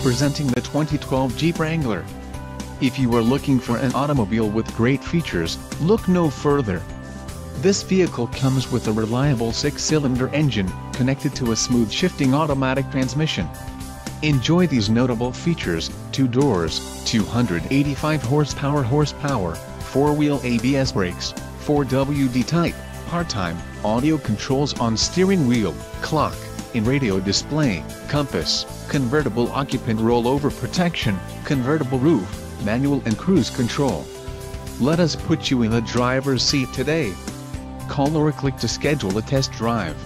presenting the 2012 Jeep Wrangler. If you are looking for an automobile with great features, look no further. This vehicle comes with a reliable six-cylinder engine, connected to a smooth shifting automatic transmission. Enjoy these notable features, 2 doors, 285 horsepower horsepower, 4-wheel ABS brakes, 4WD type, part-time, audio controls on steering wheel, clock, in radio display, compass, convertible occupant rollover protection, convertible roof, manual and cruise control. Let us put you in the driver's seat today. Call or click to schedule a test drive.